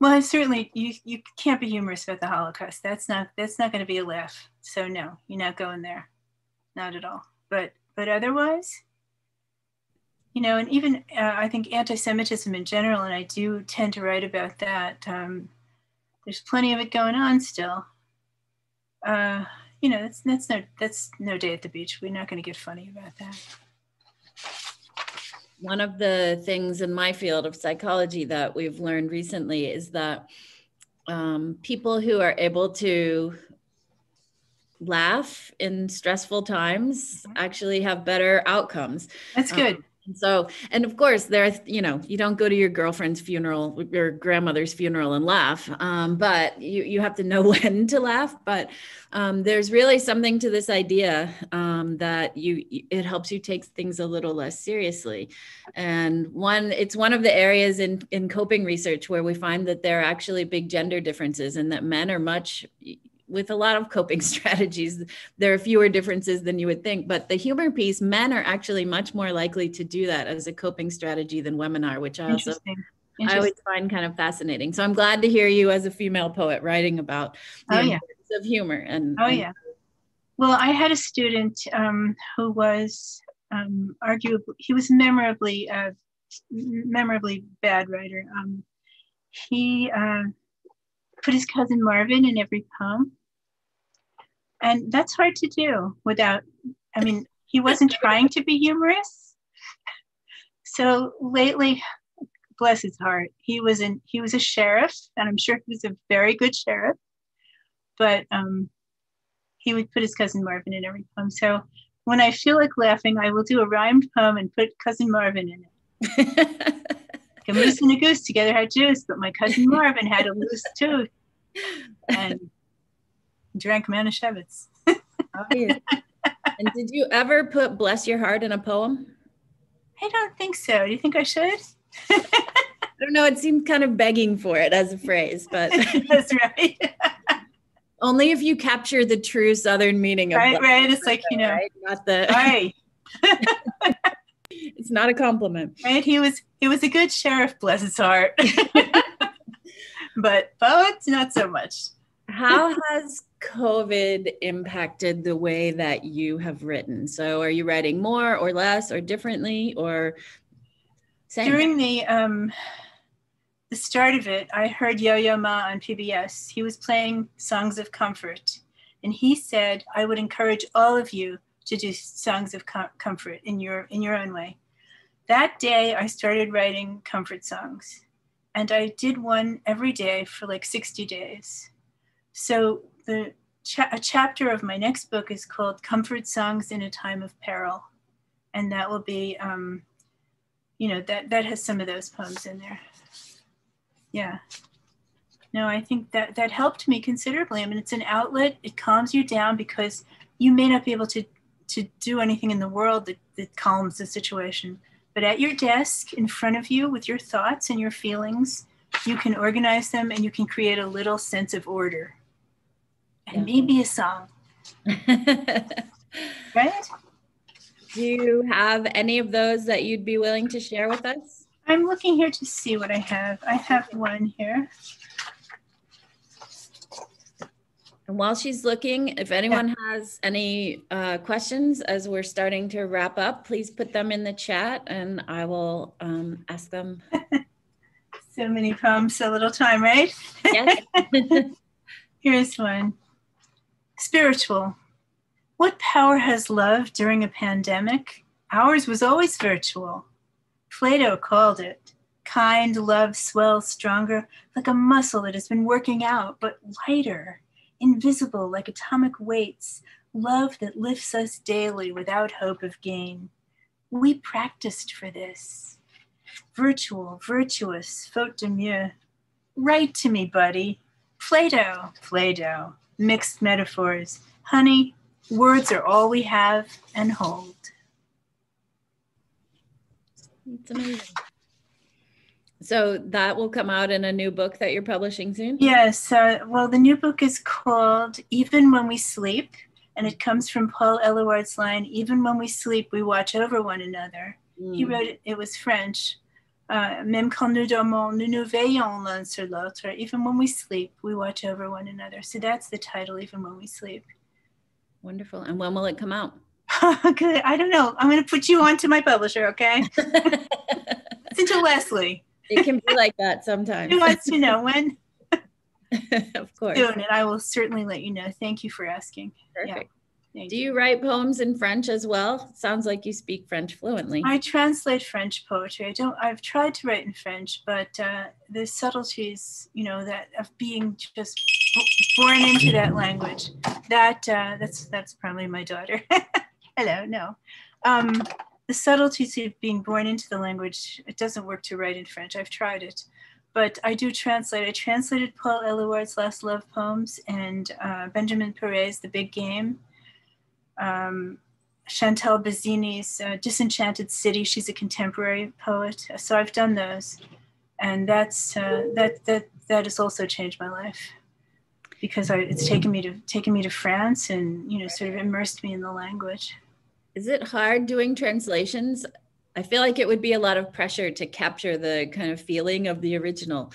Well, certainly you you can't be humorous about the Holocaust. That's not that's not going to be a laugh. So no, you're not going there, not at all. But but otherwise, you know, and even uh, I think anti-Semitism in general, and I do tend to write about that. Um, there's plenty of it going on still. Uh, you know, that's that's no that's no day at the beach. We're not going to get funny about that one of the things in my field of psychology that we've learned recently is that um, people who are able to laugh in stressful times mm-hmm. actually have better outcomes. That's good. Um, so, and of course, there, you know, you don't go to your girlfriend's funeral, your grandmother's funeral and laugh, um, but you, you have to know [laughs] when to laugh. But um, there's really something to this idea um, that you, it helps you take things a little less seriously. And one, it's one of the areas in, in coping research where we find that there are actually big gender differences and that men are much with a lot of coping [laughs] strategies, there are fewer differences than you would think. But the humor piece, men are actually much more likely to do that as a coping strategy than women are, which I also I always find kind of fascinating. So I'm glad to hear you as a female poet writing about the oh, yeah. of humor and oh and, yeah. Well, I had a student um, who was um, arguably he was memorably uh, memorably bad writer. Um, he uh, put his cousin Marvin in every poem and that's hard to do without i mean he wasn't [laughs] trying to be humorous. So lately bless his heart he was in he was a sheriff and i'm sure he was a very good sheriff. But um he would put his cousin marvin in every poem. So when i feel like laughing i will do a rhymed poem and put cousin marvin in it. [laughs] Like a moose and a goose together had juice but my cousin marvin had a loose tooth. And drank Manischewitz. oh, yeah. And did you ever put "Bless Your Heart" in a poem? I don't think so. Do you think I should? [laughs] I don't know. It seemed kind of begging for it as a phrase, but [laughs] that's right. [laughs] Only if you capture the true Southern meaning of right, right. It's like you know, right? not the right. it's not a compliment, right? He was he was a good sheriff, bless his heart, but poets not so much. How has COVID impacted the way that you have written? So are you writing more or less or differently or same? During the um the start of it, I heard Yo-Yo Ma on PBS. He was playing songs of comfort. And he said, I would encourage all of you to do songs of com- comfort in your in your own way. That day I started writing comfort songs. And I did one every day for like 60 days. So the cha- a chapter of my next book is called Comfort Songs in a Time of Peril. and that will be, um, you know, that that has some of those poems in there. Yeah. No, I think that that helped me considerably. I mean, it's an outlet. It calms you down because you may not be able to to do anything in the world that, that calms the situation. But at your desk in front of you with your thoughts and your feelings, you can organize them and you can create a little sense of order. And maybe a song. [laughs] right? Do you have any of those that you'd be willing to share with us? I'm looking here to see what I have. I have one here. And while she's looking, if anyone has any uh, questions as we're starting to wrap up, please put them in the chat and I will um, ask them. [laughs] so many poems, so little time, right? Yes. [laughs] Here's one. Spiritual. What power has love during a pandemic? Ours was always virtual. Plato called it. Kind love swells stronger, like a muscle that has been working out, but lighter invisible like atomic weights, love that lifts us daily without hope of gain. We practiced for this. Virtual, virtuous, faute de mieux. Write to me, buddy. Plato, Plato, mixed metaphors. Honey, words are all we have and hold. It's amazing. So that will come out in a new book that you're publishing soon? Yes. Uh, well, the new book is called Even When We Sleep, and it comes from Paul Eluard's line Even when we sleep, we watch over one another. Mm. He wrote it, it was French. Uh, Même quand nous dormons, nous nous veillons l'un sur l'autre. Even when we sleep, we watch over one another. So that's the title, Even When We Sleep. Wonderful. And when will it come out? [laughs] Good. I don't know. I'm going to put you on to my publisher, okay? [laughs] Listen to Leslie it can be like that sometimes. Who wants to know when? [laughs] of course. Soon, and I will certainly let you know. Thank you for asking. Perfect. Yeah. Do you write poems in French as well? Sounds like you speak French fluently. I translate French poetry. I don't. I've tried to write in French, but uh, the subtleties, you know, that of being just born into that language. That uh, that's that's probably my daughter. [laughs] Hello. No. Um, the subtleties of being born into the language, it doesn't work to write in French. I've tried it, but I do translate. I translated Paul Eluard's Last Love poems and uh, Benjamin Péret's The Big Game. Um, Chantal Bizzini's uh, Disenchanted City. She's a contemporary poet, so I've done those, and that's uh, that that that has also changed my life because I, it's taken me to taken me to France and you know sort of immersed me in the language. Is it hard doing translations? I feel like it would be a lot of pressure to capture the kind of feeling of the original.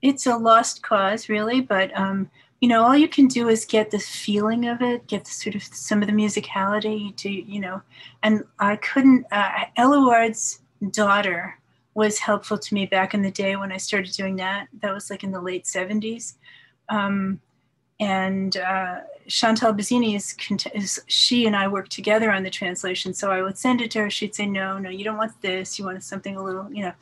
It's a lost cause, really, but um, you know, all you can do is get the feeling of it, get the sort of some of the musicality to, you know, and I couldn't. Uh, daughter was helpful to me back in the day when I started doing that. That was like in the late '70s. Um, and uh, Chantal Bizzini is, is, she and I worked together on the translation. So I would send it to her. She'd say, no, no, you don't want this. You want something a little, you know.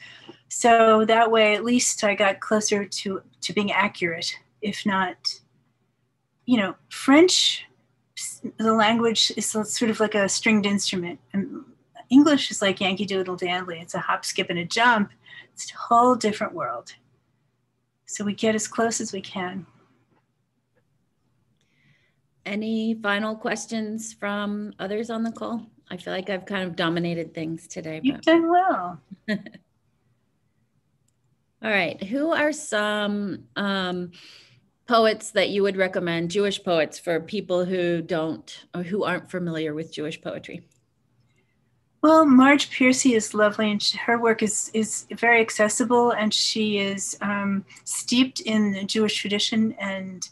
So that way, at least I got closer to to being accurate, if not, you know, French. The language is sort of like a stringed instrument, and English is like Yankee Doodle Dandy. It's a hop, skip, and a jump. It's a whole different world. So we get as close as we can. Any final questions from others on the call? I feel like I've kind of dominated things today. You've but... done well. [laughs] All right. Who are some um, poets that you would recommend, Jewish poets, for people who don't or who aren't familiar with Jewish poetry? Well, Marge Piercy is lovely, and she, her work is is very accessible, and she is um, steeped in the Jewish tradition and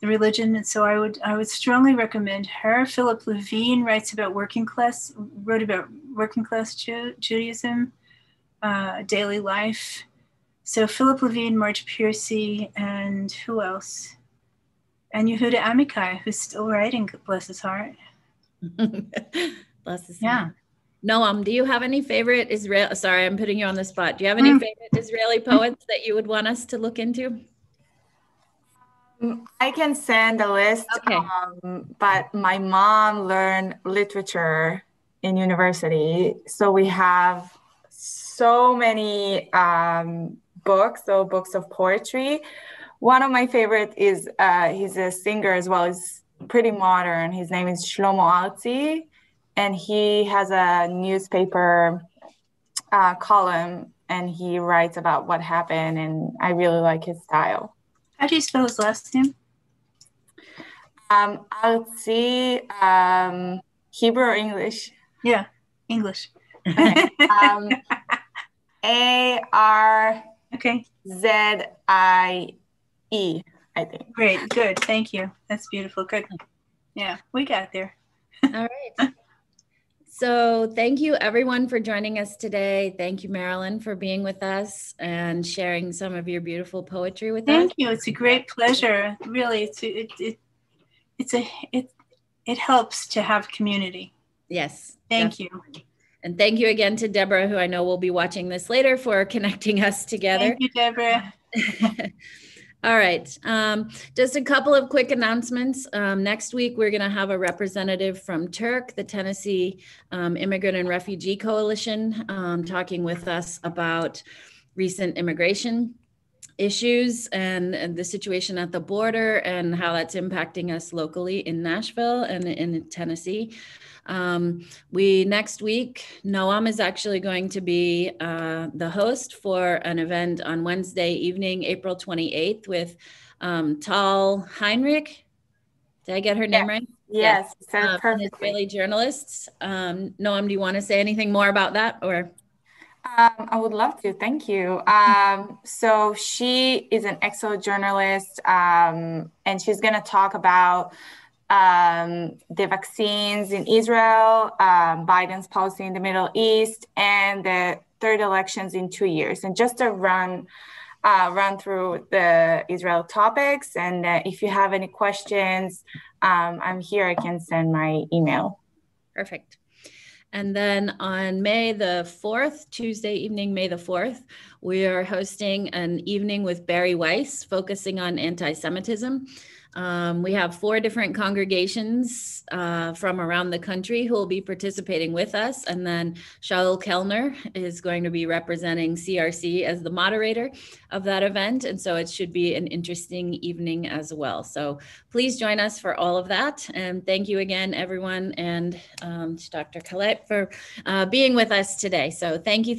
the religion. And so I would I would strongly recommend her. Philip Levine writes about working class, wrote about working class Jew, Judaism, uh, daily life. So Philip Levine, Marge Piercy, and who else? And Yehuda Amichai, who's still writing, bless his heart. [laughs] bless his yeah. heart. Noam, do you have any favorite Israel? Sorry, I'm putting you on the spot. Do you have any mm. favorite Israeli poets that you would want us to look into? I can send a list. Okay. Um, but my mom learned literature in university. So we have so many um, books, so books of poetry. One of my favorite is uh, he's a singer as well. He's pretty modern. His name is Shlomo Artzi, and he has a newspaper uh, column, and he writes about what happened. And I really like his style. How do you spell his last name? Um, Artzi, um, Hebrew or English? Yeah, English. Okay. um, [laughs] A R Okay, Z I E, I think. great, good. Thank you. That's beautiful. Good. Yeah, we got there. All right. So, thank you everyone for joining us today. Thank you, Marilyn, for being with us and sharing some of your beautiful poetry with us. Thank you. It's a great pleasure. Really, it's a, it, it it's a it it helps to have community. Yes. Thank you. And thank you again to Deborah, who I know will be watching this later, for [laughs] connecting us together. Thank you, Deborah. [laughs] All right. Um, just a couple of quick announcements. Um, next week, we're going to have a representative from TIRRC, the Tennessee um, Immigrant and Refugee Coalition, um, talking with us about recent immigration issues and, and the situation at the border and how that's impacting us locally in Nashville and in Tennessee. Um, we next week, Noam is actually going to be uh, the host for an event on Wednesday evening, April 28th, with um, Tal Heinrich. Did I get her name right? Yes, it Um. Israeli journalists. Um, Noam, do you want to say anything more about that, or? Um, I would love to. Thank you. Um, so she is an excellent journalist, um, and she's going to talk about um, the vaccines in Israel, um, Biden's policy in the Middle East, and the third elections in two years. And just to run uh, run through the Israel topics. And uh, if you have any questions, um, I'm here. I can send my email. Perfect. And then on May the 4th, Tuesday evening, May the 4th, we are hosting an evening with Bari Weiss focusing on anti Semitism. Um, we have four different congregations uh, from around the country who will be participating with us. And then Shaul Kelner is going to be representing CRC as the moderator of that event. And so it should be an interesting evening as well. So please join us for all of that. And thank you again, everyone, and um, Dr. Kallet for uh, being with us today. So thank you.